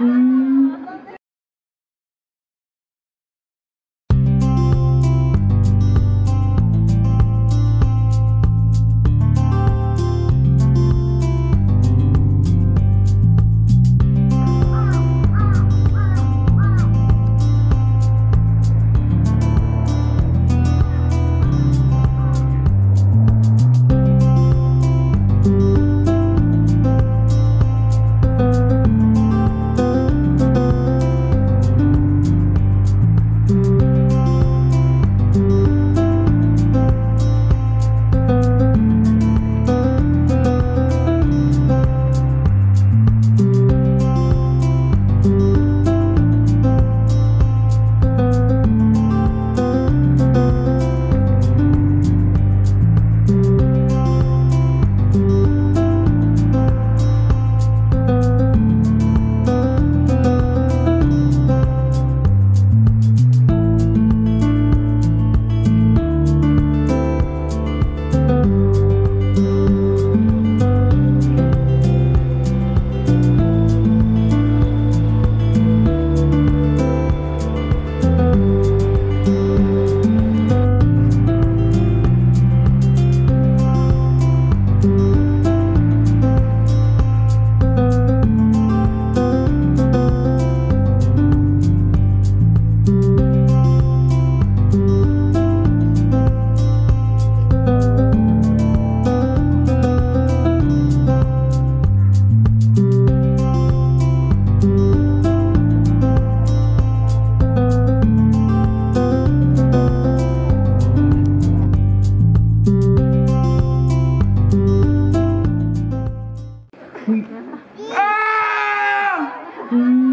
음. à! Ừ.